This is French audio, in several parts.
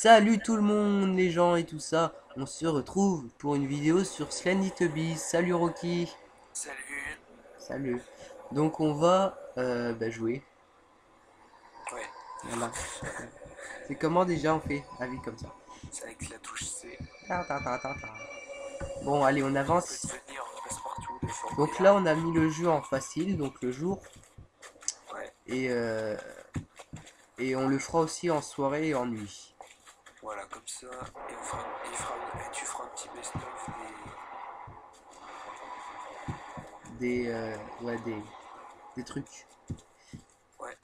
Salut tout le monde, les gens et tout ça. On se retrouve pour une vidéo sur Slendy Tubbies. Salut Rocky. Salut. Salut. Donc on va euh, bah, jouer. Ouais, Voilà. C'est comment déjà on fait la vie comme ça? C'est avec la touche C. Ta, ta, ta, ta, ta. Bon allez on avance. Donc là on a mis le jeu en facile, donc le jour. Ouais, Et, euh, et on le fera aussi en soirée et en nuit. Voilà, comme ça. Et, on fera, et, il fera- et tu feras un petit best-of des. Des, euh, ouais, des, des trucs. Ouais.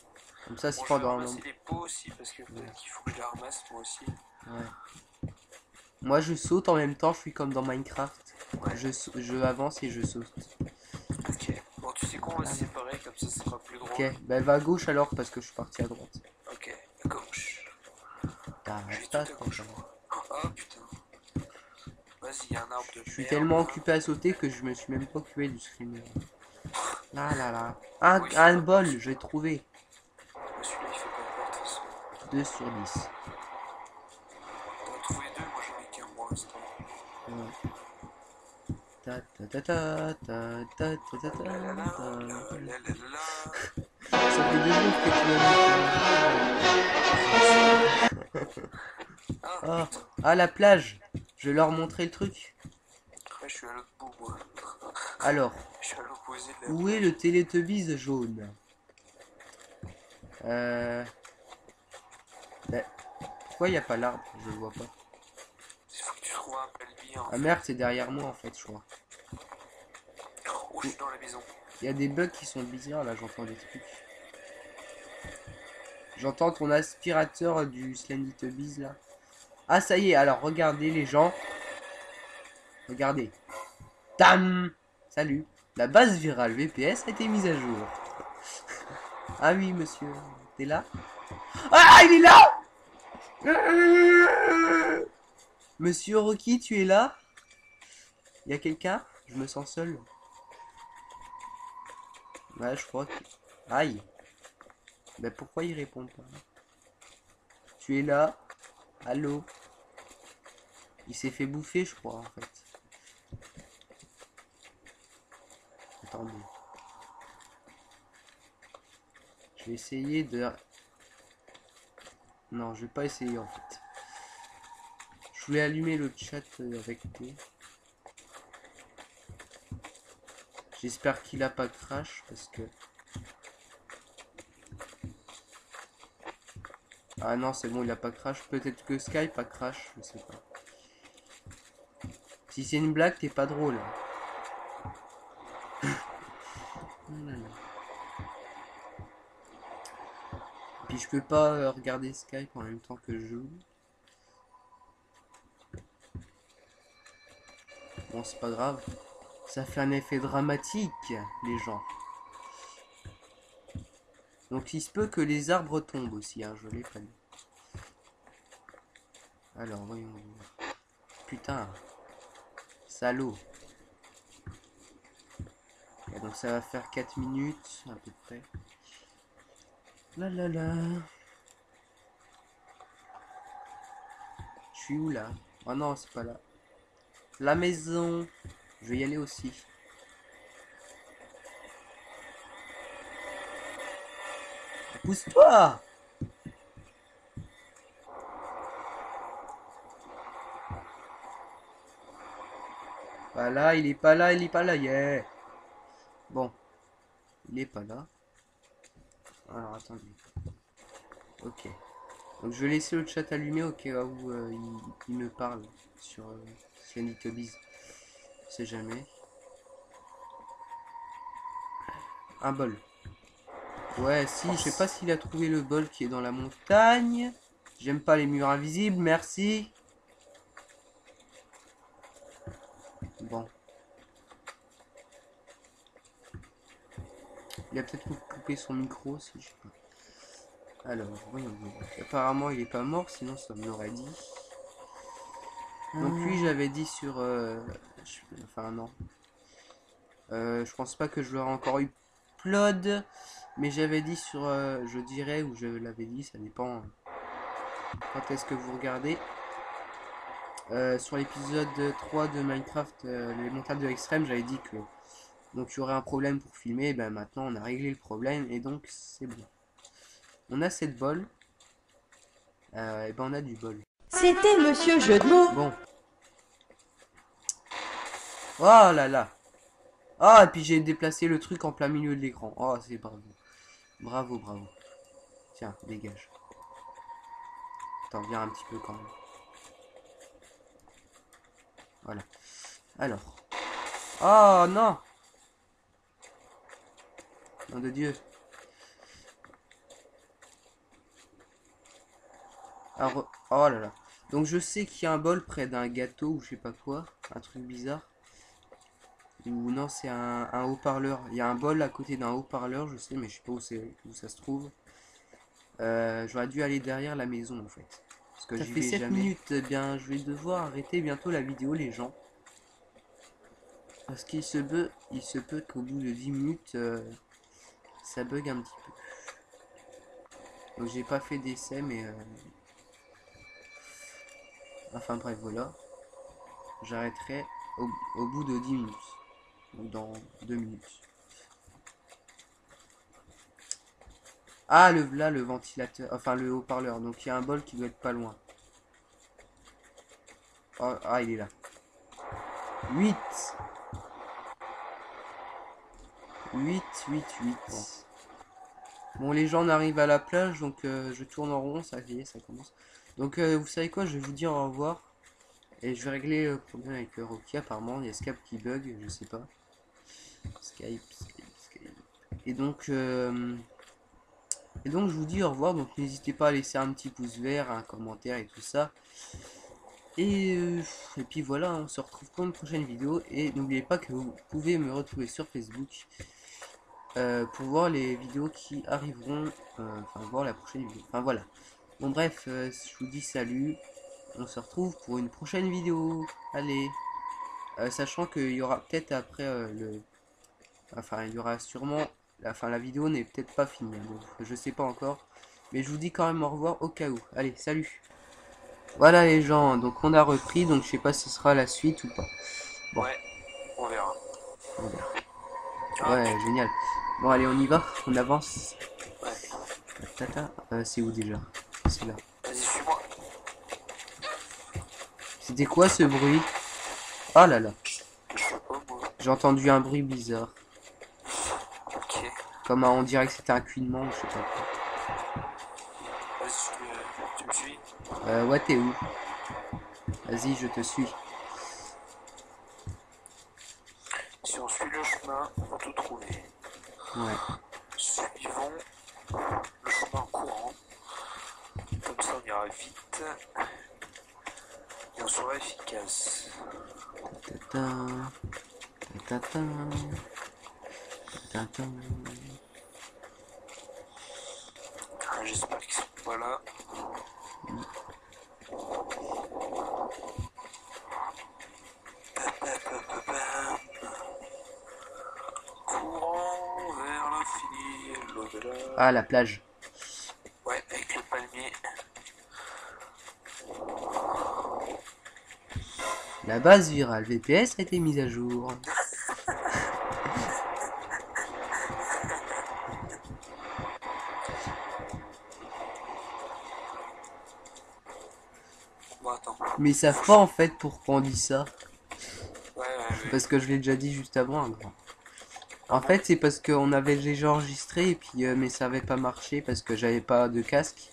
Comme ça c'est Bon, vais pendant un moment. les pots aussi parce que peut-être qu'il faut que je les ramasse moi aussi. Ouais. Moi je saute en même temps, je suis comme dans Minecraft. Ouais. Je, je avance et je saute. Ok. Bon, tu sais quoi, on va se séparer comme ça, ce sera plus drôle. Ok, bah va à gauche alors parce que je suis parti à droite. Ok, à gauche. Ta. moi. Oh putain. Vas-y, un arbre de Je suis tellement occupé à sauter que je me suis même pas occupé du screamer. Là là là. Un, Oui, un bol, pas- j'ai trouvé. Celui-là, il fait pas de façon. 2 sur 10. T'en as trouvé deux, moi j'en ai qu'un pour l'instant. Ouais. Ta ta ta ta ta ta ta ta ta. Ah, ah, la plage. Je vais leur montrer le truc. Ouais, je suis à l'autre bout, moi. Alors, Je suis à l'opposé de la. où est le Teletubbies jaune Euh... ben, pourquoi il n'y a pas l'arbre Je le vois pas. Il faut que tu trouves un pelbi. Ah merde, c'est derrière moi en fait, je crois. Oh, je suis dans la maison. Il y a des bugs qui sont bizarres là, j'entends des trucs. J'entends ton aspirateur du Slendy Tubbies là. Ah ça y est, alors regardez les gens. Regardez. Tam Salut. La base virale VPS a été mise à jour. ah oui monsieur, t'es là? Ah il est là Monsieur Rocky, tu es là? Il y a quelqu'un? Je me sens seul. Ouais, je crois que... Aïe. Mais pourquoi il répond pas? Tu es là? Allô Il s'est fait bouffer, je crois, en fait. Attendez. Je vais essayer de... Non, je vais pas essayer, en fait. Je voulais allumer le chat euh, avec toi. J'espère qu'il a pas crash parce que. Ah non, c'est bon, il a pas crash. Peut-être que Skype a crash, je sais pas. Si c'est une blague, t'es pas drôle. Oh. Puis je peux pas euh, regarder Skype en même temps que je joue. Bon, c'est pas grave. Ça fait un effet dramatique, les gens. Donc il se peut que les arbres tombent aussi, hein, je l'ai pas. Alors, voyons. Putain. Salaud. Et donc ça va faire 4 minutes, à peu près. La la la. Je suis où là? Oh non, c'est pas là. La maison. Je vais y aller aussi. Pousse-toi Pas là, il est pas là, il est pas là, yeah Bon. Il est pas là. Alors, attendez. Ok. Donc, je vais laisser le chat allumé au cas où euh, il, me parle sur euh, Slendy Tubbies. On sait jamais. Un bol. Ouais, si, je sais pas s'il a trouvé le bol qui est dans la montagne. J'aime pas les murs invisibles, merci. Bon. Il a peut-être coupé son micro, si je sais pas. Alors. Apparemment, il est pas mort, sinon ça me l'aurait dit. Donc lui, j'avais dit sur... euh, Enfin, non. Euh, je pense pas que je l'aurais encore eu upload, mais j'avais dit sur, euh, je dirais, ou je l'avais dit, ça dépend. quand est-ce que vous regardez. Euh, sur l'épisode 3 de Minecraft, euh, les montagnes de l'extrême, j'avais dit que donc il y aurait un problème pour filmer. Et ben maintenant on a réglé le problème et donc c'est bon. On a cette bol. Euh, et ben on a du bol. C'était Monsieur Jeu de mots. Bon. Oh là là. Ah, et puis j'ai déplacé le truc en plein milieu de l'écran. Oh, c'est bravo. Bravo, bravo. Tiens, dégage. Attends, viens un petit peu quand même. Voilà. Alors. Oh non Nom de Dieu. Oh là là. Donc je sais qu'il y a un bol près d'un gâteau ou je sais pas quoi. Un truc bizarre. Ou non, c'est un, un haut-parleur. Il y a un bol à côté d'un haut-parleur, je sais, mais je sais pas où, c'est où ça se trouve. Euh, J'aurais dû aller derrière la maison en fait. Parce que j'y fait vais 7 jamais. minutes. Eh bien, je vais devoir arrêter bientôt la vidéo, les gens. Parce qu'il se peut, il se peut qu'au bout de 10 minutes, euh, ça bug un petit peu. Donc j'ai pas fait d'essai, mais... euh, Enfin bref, voilà. J'arrêterai au, au bout de 10 minutes. Ou dans 2 minutes. Ah, le là, le ventilateur. Enfin, le haut-parleur. Donc il y a un bol qui doit être pas loin. Oh, ah, il est là. 8 8, 8, 8. Bon, les gens arrivent à la plage, donc euh, je tourne en rond, ça y est, ça commence. Donc, euh, vous savez quoi, je vais vous dire au revoir. Et je vais régler le problème avec euh, Rocky, apparemment, il y a Skype qui bug, je sais pas. Et donc, euh, et donc je vous dis au revoir, donc n'hésitez pas à laisser un petit pouce vert, un commentaire et tout ça. Et, euh, et puis voilà, on se retrouve pour une prochaine vidéo. Et n'oubliez pas que vous pouvez me retrouver sur Facebook euh, pour voir les vidéos qui arriveront. Enfin, voir la prochaine vidéo. Enfin voilà. Bon, bref, je vous dis salut. On se retrouve pour une prochaine vidéo. Allez. Sachant qu'il y aura peut-être après le. Enfin, il y aura sûrement. Enfin, la vidéo n'est peut-être pas finie. hein, Donc, je sais pas encore. Mais je vous dis quand même au revoir au cas où. Allez, salut. Voilà les gens, donc on a repris, donc je sais pas si ce sera la suite ou pas. Bon. Ouais, on verra. On verra. Ah, Ouais, génial. Bon allez, on y va, on avance. Ouais. Tata, euh, c'est où déjà? C'est là. Vas-y, suis-moi. C'était quoi ce bruit? Oh là là, j'ai entendu un bruit bizarre. Comme on dirait que c'était un cuinement, je sais pas quoi. Vas-y, tu, me- tu me suis. Euh, ouais, t'es où? Vas-y, je te suis. Si on suit le chemin, on va tout trouver. Ouais. Suivons le chemin courant. Comme ça, on ira vite. Et on sera efficace. Tata. Tata. Tata. Ah, J'espère qu'ils sont pas là. Courant vers l'infini, l'au-delà. Ah, la plage. Ouais, avec le palmier. La base virale VPS a été mise à jour. Bon, attends. Mais ils savent pas en fait pourquoi on dit ça? Ouais, ouais, ouais. Parce que je l'ai déjà dit juste avant. hein. En fait, c'est parce qu'on avait déjà enregistré et puis euh, mais ça avait pas marché parce que j'avais pas de casque.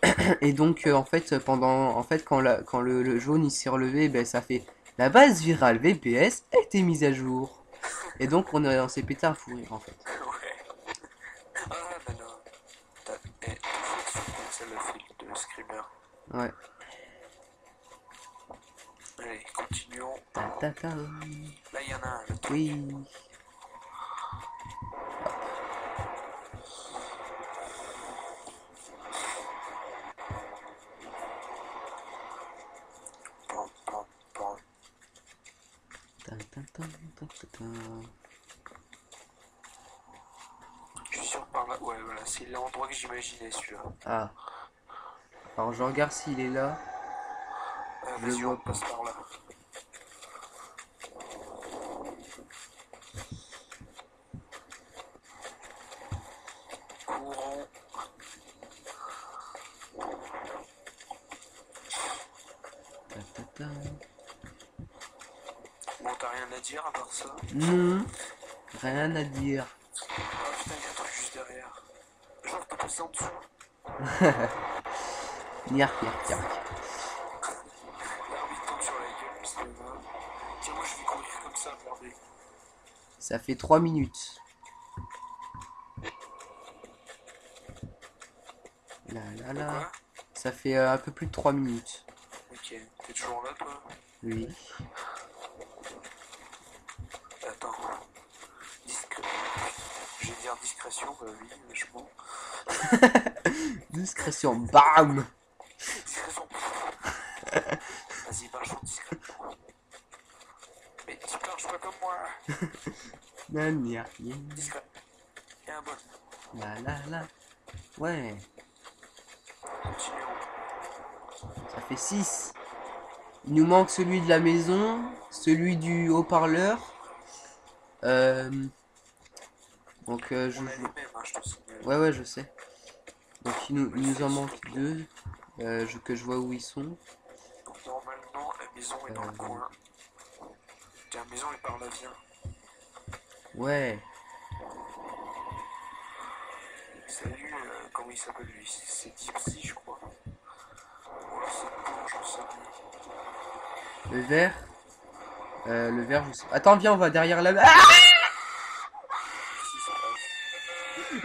Et donc euh, en fait pendant en fait quand la quand le, le jaune il s'est relevé, ben ça fait la base virale VPS a été mise à jour. Et donc on, on s'est pété un fou rire en fait. Ouais. Ah, non. T'as eh, le fil de. Ouais. Allez, continuons. Ta ta ta. Là, il y en a un. Le truc. Oui. Je suis sûr par là. Ouais, voilà, c'est l'endroit que j'imaginais celui-là. Ah. Alors je regarde s'il est là. Euh, Je vois on pas. passe par là. Courant. Ta, ta, ta. Bon, t'as rien à dire à part ça Non, rien à dire. Ah putain, il y a un truc juste derrière. Genre, t'as passé en dessous. Niark, niark, niark. L'arbre il tombe sur la gueule, c'est grave. Tiens, moi je vais courir comme ça, fait 3 minutes. Là, là, là. Ça fait euh, un peu plus de 3 minutes. Ok, t'es toujours là toi? Oui. Attends. Discré... Je vais dire discrétion, bah oui, vachement. Discrétion, bam Discrétion. Vas-y, marche discrètement. Mais tu marches pas comme moi. Nan, niark, niark. Discret. Et un bon. Là, là, là. Ouais, Continuons. ça fait 6. Il nous manque celui de la maison, celui du haut-parleur. Euh... Donc euh, je On a les joue. mêmes, hein, je te. Ouais, ouais, je sais. Donc il nous, il nous en manque deux. euh, je- que je vois où ils sont. Normalement, la maison est dans le Euh. coin. La maison est par là, viens. Ouais. Salut, euh, comment il s'appelle lui? C'est Dipsy, je crois. Le vert? Euh, le vert, je sais. Attends, viens, on va derrière la. Ah.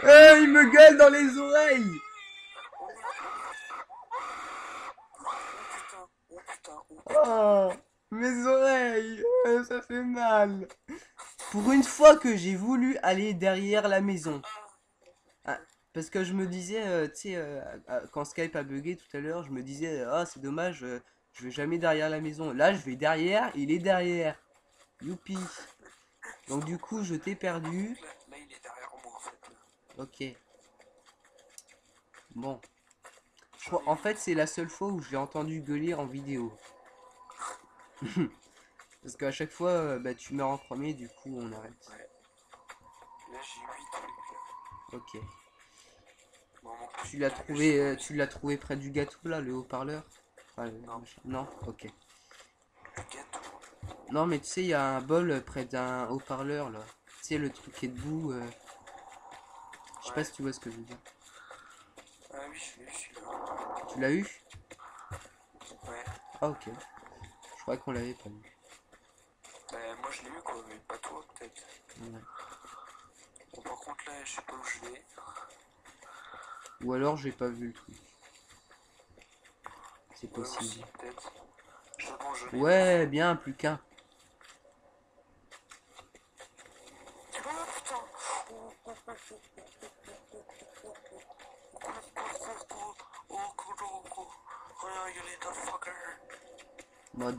Euh, il me gueule dans les oreilles Oh putain, oh oh. Oh Mes oreilles euh, Ça fait mal Pour une fois que j'ai voulu aller derrière la maison. Ah, parce que je me disais, euh, tu sais, euh, quand Skype a bugué tout à l'heure, je me disais, ah, c'est dommage, je vais jamais derrière la maison. Là, je vais derrière, il est derrière. Youpi Donc, du coup, je t'ai perdu. Là, il est derrière moi en fait. Ok. Bon. En fait, c'est la seule fois où je l'ai entendu gueuler en vidéo. Parce qu'à chaque fois, euh, bah, tu meurs en premier, du coup, on arrête. Là, j'ai 8 trucs. là. Ok. Bon, Tu l'as trouvé, euh, tu l'as trouvé près du gâteau là, le haut-parleur? Enfin, Non. Non? Ok. Le gâteau. Non, mais tu sais, il y a un bol euh, près d'un haut-parleur là. Tu sais, le truc qui est debout. euh, Je sais pas si tu vois ce que je veux dire. Ah oui, je l'ai eu. Tu l'as eu? Ouais. Ah, ok. Je croyais qu'on l'avait pas eu. Bah, moi je l'ai eu quoi, mais pas toi peut-être. Ouais. Bon, par contre là, je sais pas où je vais. Ou alors, j'ai pas vu le truc. C'est Ouais, aussi, possible. Je je l'ai. Ouais, bien, plus qu'un.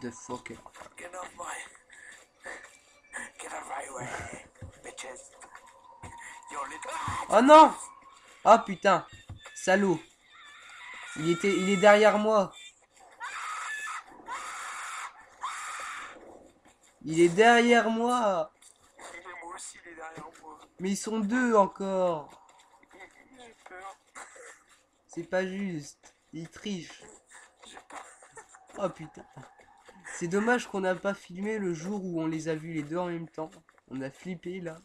Motherfucker. Get off my... Get off my way, bitches. Yo, little... Oh non Ah putain Salaud Il était, il est derrière moi Il est derrière moi Mais moi aussi, il est derrière moi. Mais ils sont deux encore J'ai peur. C'est pas juste J'ai peur. Oh putain C'est dommage qu'on n'a pas filmé le jour où on les a vus les deux en même temps. On a flippé là.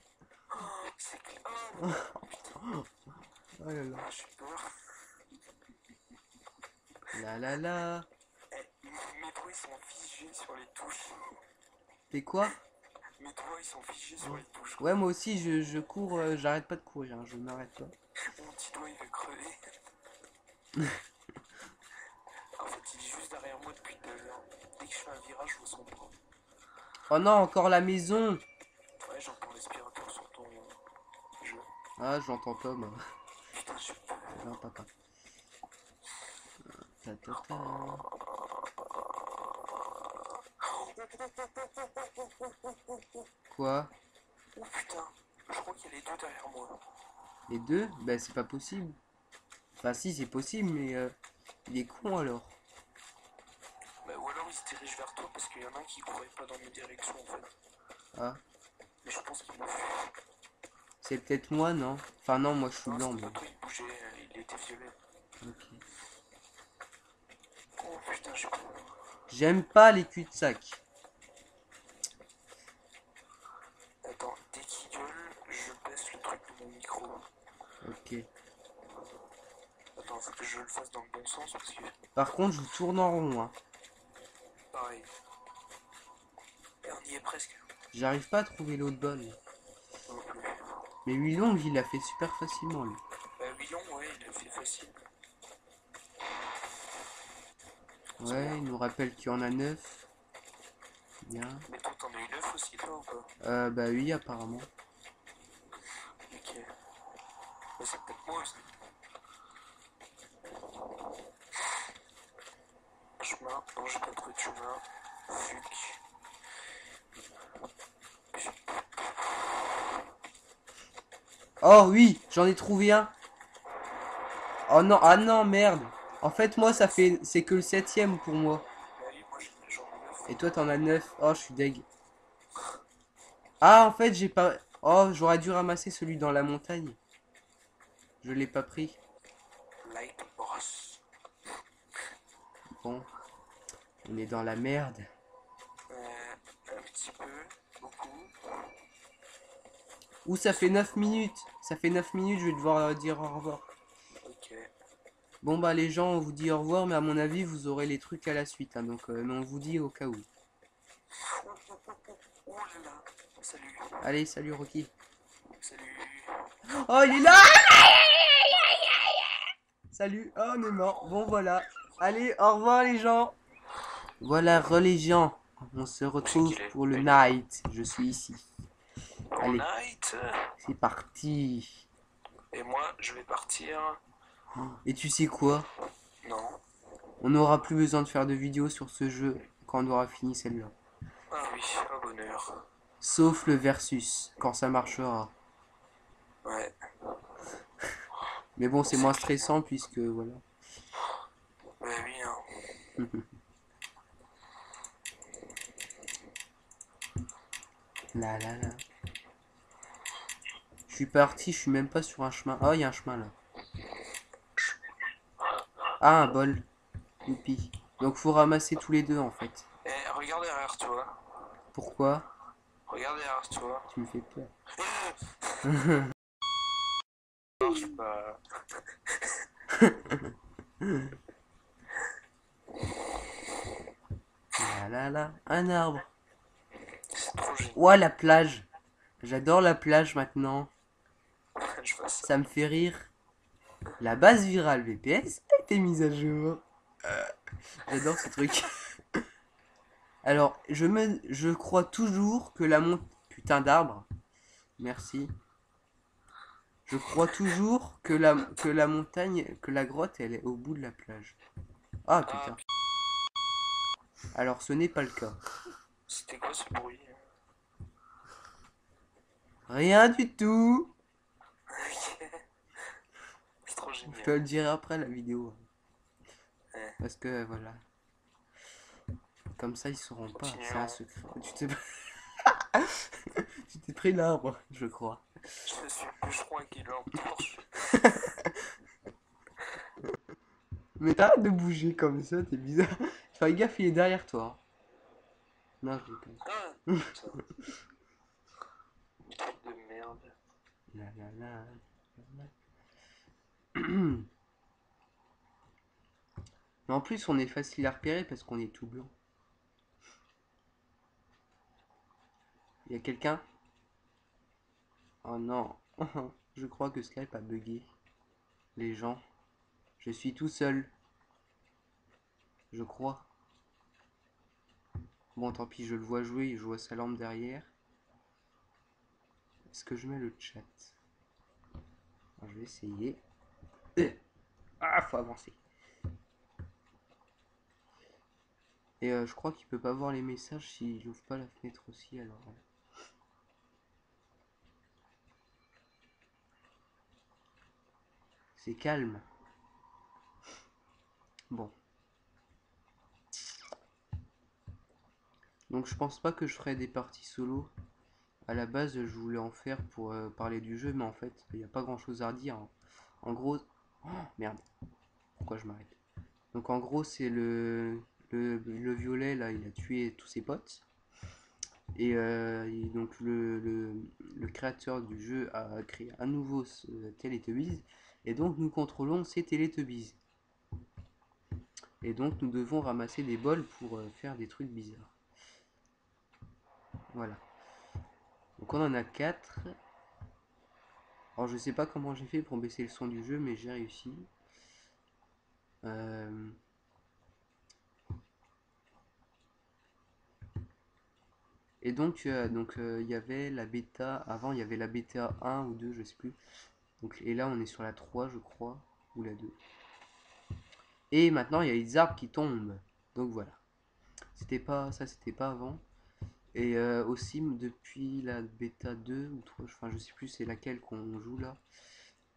C'est. Oh, putain. Oh là là. Ah, j'ai peur. La la la. Eh, mes doigts, ils sont figés sur les touches. T'es quoi? Mes doigts, ils sont figés sur les touches. Ouais moi aussi je, je cours, euh, j'arrête pas de courir, hein, je m'arrête pas. Mon petit doigt, il veut crever. en fait, il est juste derrière moi depuis tout à l'heure. Dès que je fais un virage, je vois son bras. Oh non, encore la maison Ouais, j'entends l'aspirateur sur ton jeu. Ah j'entends moi. Putain, j'ai peur. Non papa. Ta, ta, ta. Quoi? Oh putain, je crois qu'il y a les deux derrière moi. Les deux? Ben c'est pas possible. Enfin si c'est possible mais euh, Il est con alors. Bah, ou alors il se dirige vers toi parce qu'il y en a un qui courait pas dans mes directions en fait. Ah, Mais je pense qu'il m'a c'est peut-être moi, non? Enfin non, moi je suis Non, blanc, mais... toi, il bougeait, euh, il était violet. ok. Oh putain, je. J'aime pas les cul-de-sac. Attends, dès qu'il gueule, je baisse le truc de mon micro. Ok. Attends, faut que je le fasse dans le bon sens parce que Par contre, je tourne en rond, hein. pareil. Et on y est presque. J'arrive pas à trouver l'autre bonne. Non plus. Mais il l'a fait super facilement, lui. Bah, Willon, ouais, il l'a fait facile. Ouais, il nous rappelle qu'il y en a neuf. Bien. Mais toi, t'en as eu 9 aussi, toi ou pas? Euh, bah oui, apparemment. Ok. Mais c'est peut-être moi aussi. Chemin, Oh oui, j'en ai trouvé un. Oh non, ah non, merde. En fait, moi, ça fait... C'est que le septième pour moi. Oui, moi j'ai- j'en ai 9. Et toi, t'en as neuf. Oh, je suis deg. Ah, en fait, j'ai pas... Oh, j'aurais dû ramasser celui dans la montagne. Je l'ai pas pris. On est dans la merde. Euh, un petit peu, beaucoup. Ouh, ça fait 9 minutes. Ça fait 9 minutes, je vais devoir euh, dire au revoir. Ok. Bon, bah, les gens, on vous dit au revoir, mais à mon avis, vous aurez les trucs à la suite. hein, donc, euh, mais on vous dit au cas où. Oh là là. Salut. Allez, salut, Rocky. Salut. Oh, il est là Salut, oh, on est mort. Bon, voilà. Allez, au revoir, les gens. Voilà, re les gens. On se retrouve pour le night. Je suis ici. Allez. night. C'est parti. Et moi, je vais partir. Et tu sais quoi? Non. On n'aura plus besoin de faire de vidéos sur ce jeu quand on aura fini celle-là. Ah oui, un bonheur. Sauf le versus, quand ça marchera. Ouais. Mais bon, c'est moins stressant puisque voilà. Bah oui, hein. Là là là. Je suis parti, je suis même pas sur un chemin. Oh, il y a un chemin là. Ah, un bol. Youpi. Donc faut ramasser tous les deux en fait. Eh, regarde derrière toi. Pourquoi? Regarde derrière toi. Tu me fais peur. marche pas. Là là là. Un arbre. C'est trop génial. Ouah, la plage. J'adore la plage maintenant. Je vois ça. Ça me fait rire. La base virale VPS a été mise à jour. Euh, J'adore ce truc. Alors, je me, je crois toujours que la mont... Putain d'arbre. Merci. Je crois toujours que la, que la montagne, que la grotte, elle est au bout de la plage. Ah putain. Alors, ce n'est pas le cas. C'était quoi ce bruit? Rien du tout. C'est trop Je te le dirai après la vidéo. Ouais. Parce que voilà. Comme ça ils sauront pas. C'est un secret. Tu t'es tu t'es pris l'arbre, je crois. Je suis bûcheron qui. Mais t'arrêtes de bouger comme ça, t'es bizarre. Fais gaffe, il est derrière toi. Non, je déconne. Ah, putain. Truc de merde. Mais en plus, on est facile à repérer parce qu'on est tout blanc. Il y a quelqu'un? Oh non. Je crois que Skype a bugué. Les gens. Je suis tout seul. Je crois. Bon, tant pis, je le vois jouer, je vois sa lampe derrière. Est-ce que je mets le chat Je vais essayer. Euh. Ah, faut avancer. Et euh, je crois qu'il peut pas voir les messages s'il ouvre pas la fenêtre aussi, alors... C'est calme. Bon. Donc je pense pas que je ferai des parties solo. À la base, je voulais en faire pour euh, parler du jeu, mais en fait, il n'y a pas grand chose à redire. hein. En gros... Oh, merde. Pourquoi je m'arrête? Donc en gros, c'est le, le... le violet, là, il a tué tous ses potes. Et, euh, donc le, créateur du jeu a créé un nouveau euh, Teletubbies. Et donc nous contrôlons ces Teletubbies. Et donc nous devons ramasser des bols pour euh, faire des trucs bizarres. Voilà. Donc on en a 4. Alors je sais pas comment j'ai fait pour baisser le son du jeu, mais j'ai réussi. Euh, Et donc euh, donc euh, il y avait la bêta, avant il y avait la bêta 1 ou 2, je sais plus. Donc, et là on est sur la 3 je crois, ou la 2. Et maintenant il y a les arbres qui tombent. Donc voilà. C'était pas ça c'était pas avant. Et euh, aussi depuis la bêta 2 ou 3, enfin je sais plus c'est laquelle qu'on joue là.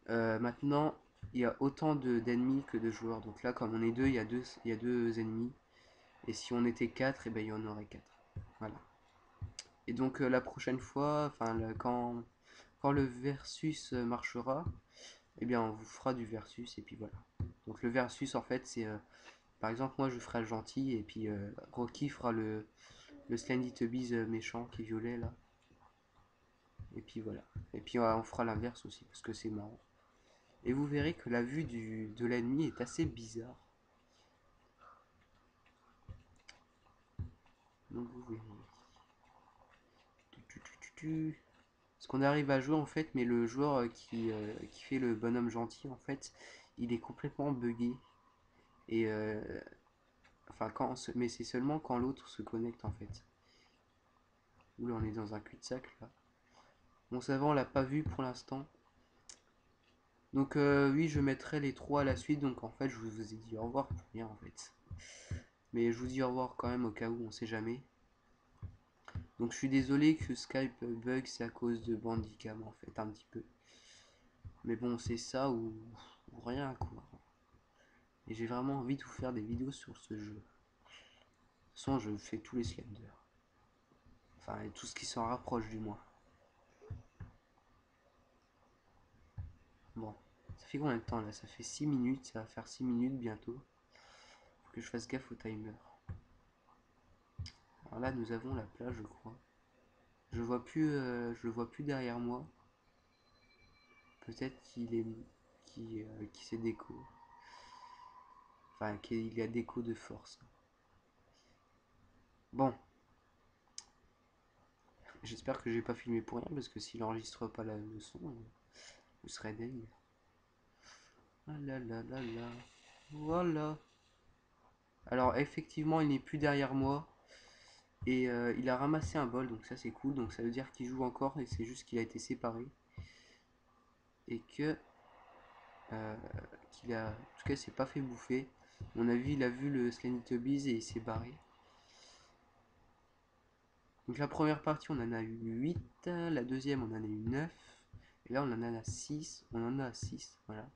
Euh, maintenant il y a autant de- d'ennemis que de joueurs. Donc là comme on est deux, il y a deux, il y a deux ennemis. Et si on était 4, et ben il y en aurait 4. Voilà. Et donc euh, la prochaine fois, enfin quand, quand le versus euh, marchera, eh bien on vous fera du versus et puis voilà. Donc le versus en fait c'est par exemple moi je ferai le gentil et puis Rocky fera le, le Slendytubbies euh, méchant qui est violet là. Et puis voilà. Et puis on fera l'inverse aussi parce que c'est marrant. Et vous verrez que la vue du, de l'ennemi est assez bizarre. Donc vous verrez. Qu'on arrive à jouer en fait, mais le joueur euh, qui, euh, qui fait le bonhomme gentil en fait, il est complètement buggé. Et enfin quand mais c'est seulement quand l'autre se connecte en fait. Oula, on est dans un cul-de-sac là. Bon, ça va, on l'a pas vu pour l'instant. Donc euh, oui, je mettrai les trois à la suite. Donc en fait, je vous ai dit au revoir pour rien en fait. Mais je vous dis au revoir quand même au cas où, on sait jamais. Donc je suis désolé que Skype bug, c'est à cause de Bandicam en fait, un petit peu. Mais bon, c'est ça ou, ou rien quoi. Et j'ai vraiment envie de vous faire des vidéos sur ce jeu. De toute façon, je fais tous les Slender. Enfin, tout ce qui s'en rapproche du moins. Bon, ça fait combien de temps là? Ça fait 6 minutes, ça va faire 6 minutes bientôt. Faut que je fasse gaffe au timer. Alors là, nous avons la plage, je crois. Je vois plus, euh, le vois plus derrière moi. Peut-être qu'il est, qui, euh, qui s'est déco. Qu'il y a déco de force. Bon. J'espère que j'ai pas filmé pour rien parce que s'il enregistre pas la, le son, euh, je serais dingue. Ah là là là là. Voilà. Alors effectivement, il n'est plus derrière moi. Et euh, il a ramassé un bol, donc ça c'est cool. Donc ça veut dire qu'il joue encore et c'est juste qu'il a été séparé. Et que... euh, qu'il a... En tout cas, c'est pas fait bouffer. On a vu, il a vu le Slendytubbies et il s'est barré. Donc la première partie, on en a eu 8. La deuxième, on en a eu 9. Et là, on en a 6. On en a 6, voilà.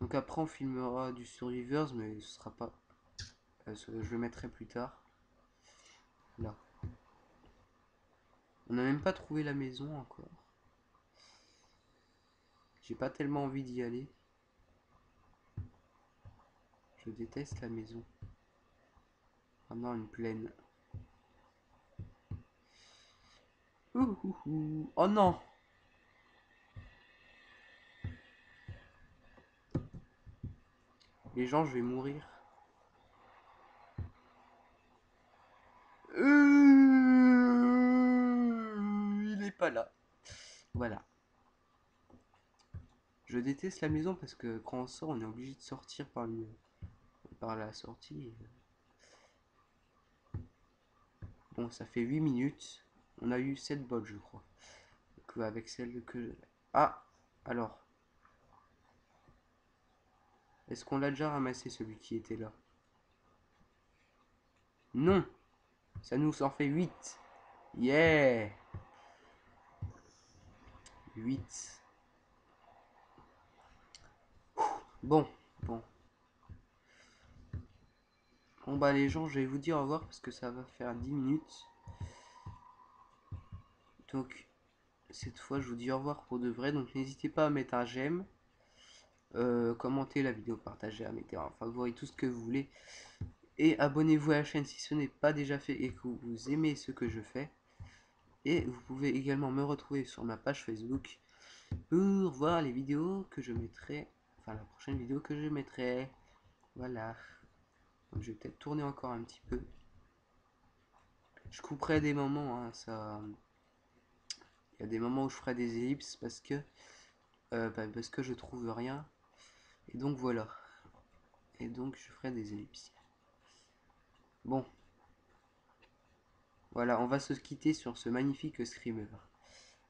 Donc après, on filmera du Survivors, mais ce sera pas... euh, je le mettrai plus tard. Là. On n'a même pas trouvé la maison encore. J'ai pas tellement envie d'y aller. Je déteste la maison. Ah non, une plaine. Oh non Les gens, je vais mourir. Euh, Il est pas là. Voilà. Je déteste la maison parce que quand on sort, on est obligé de sortir par, le, par la sortie. et- Bon, ça fait 8 minutes. On a eu 7 bots, je crois. Donc, avec celle que... Ah Alors. Est-ce qu'on l'a déjà ramassé, celui qui était là? Non Ça nous en fait 8. Yeah 8. Bon, bon. Bon bah les gens, je vais vous dire au revoir parce que ça va faire 10 minutes. Donc cette fois je vous dis au revoir pour de vrai. Donc n'hésitez pas à mettre un j'aime. Euh, commenter la vidéo, partager, à mettre un favori, tout ce que vous voulez. Et abonnez-vous à la chaîne si ce n'est pas déjà fait et que vous aimez ce que je fais. Et vous pouvez également me retrouver sur ma page Facebook pour voir les vidéos que je mettrai, enfin la prochaine vidéo que je mettrai. Voilà. Je vais peut-être tourner encore un petit peu. Je couperai des moments, hein, ça. Il y a des moments où je ferai des ellipses parce que euh, bah, parce que je trouve rien. Et donc voilà. Et donc je ferai des ellipses. Bon. Voilà, on va se quitter sur ce magnifique screamer.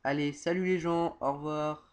Allez, salut les gens, au revoir.